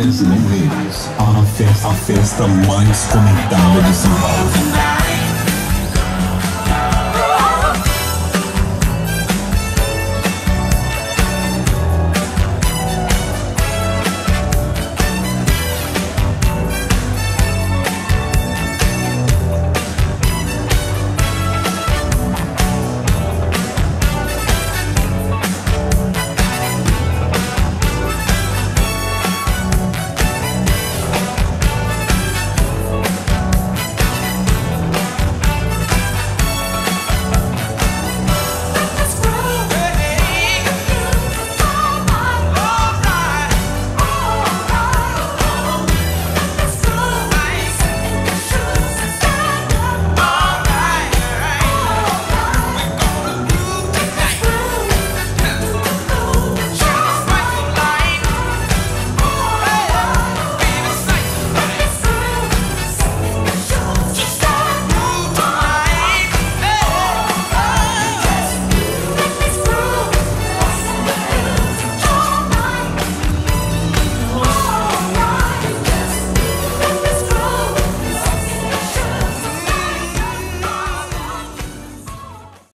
minhas no a festa, a festa mais comentada de São Paulo.